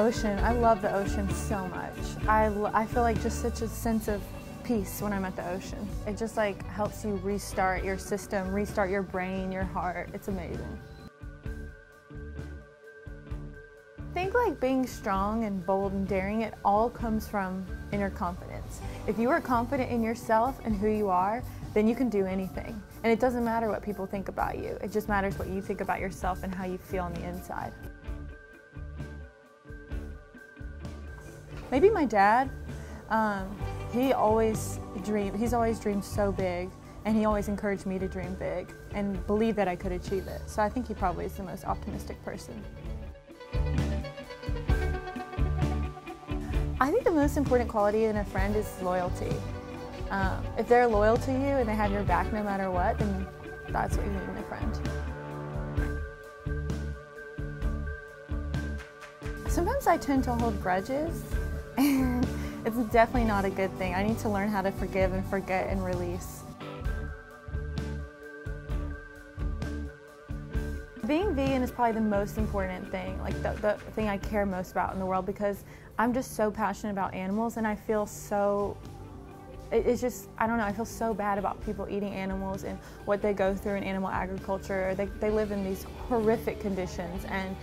ocean. I love the ocean so much. I, I feel like just such a sense of peace when I'm at the ocean. It just like helps you restart your system, restart your brain, your heart. It's amazing. I think like being strong and bold and daring, it all comes from inner confidence. If you are confident in yourself and who you are, then you can do anything. And it doesn't matter what people think about you. It just matters what you think about yourself and how you feel on the inside. Maybe my dad. Um, he always dreamed, he's always dreamed so big and he always encouraged me to dream big and believe that I could achieve it. So I think he probably is the most optimistic person. I think the most important quality in a friend is loyalty. Um, if they're loyal to you and they have your back no matter what, then that's what you need in a friend. Sometimes I tend to hold grudges it's definitely not a good thing. I need to learn how to forgive and forget and release. Being vegan is probably the most important thing, like the, the thing I care most about in the world because I'm just so passionate about animals and I feel so it's just, I don't know, I feel so bad about people eating animals and what they go through in animal agriculture. They, they live in these horrific conditions and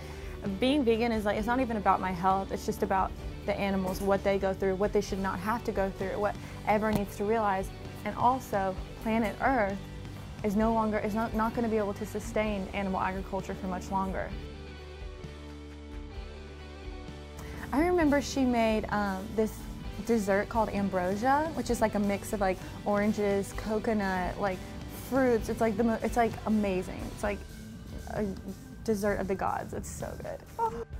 being vegan is like, it's not even about my health, it's just about the animals, what they go through, what they should not have to go through, what everyone needs to realize. And also, planet Earth is no longer, is not, not going to be able to sustain animal agriculture for much longer. I remember she made um, this dessert called ambrosia, which is like a mix of like oranges, coconut, like fruits. It's like the it's like amazing. It's like a dessert of the gods. It's so good. Oh.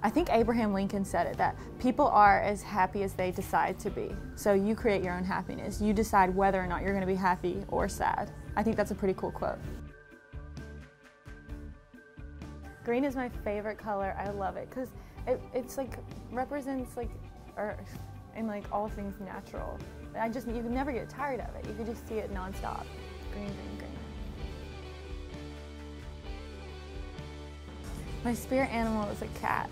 I think Abraham Lincoln said it that people are as happy as they decide to be. So you create your own happiness. You decide whether or not you're going to be happy or sad. I think that's a pretty cool quote. Green is my favorite color. I love it because it, it's like represents like earth and like all things natural. I just, you can never get tired of it. You can just see it nonstop. Green, green, green. My spirit animal is a cat.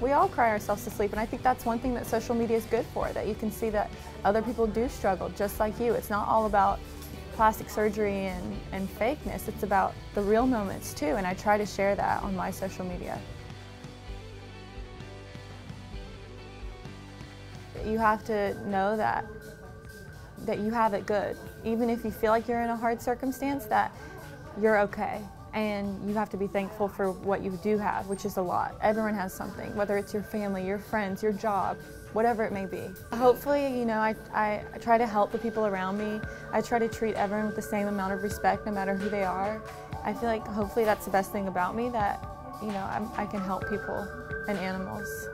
We all cry ourselves to sleep, and I think that's one thing that social media is good for, that you can see that other people do struggle just like you. It's not all about plastic surgery and, and fakeness. It's about the real moments too, and I try to share that on my social media. You have to know that that you have it good. Even if you feel like you're in a hard circumstance, that you're okay. And you have to be thankful for what you do have, which is a lot. Everyone has something, whether it's your family, your friends, your job, whatever it may be. Hopefully, you know, I, I, I, try to help the people around me. I try to treat everyone with the same amount of respect no matter who they are. I feel like hopefully that's the best thing about me that, you know, I'm, I can help people and animals.